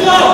수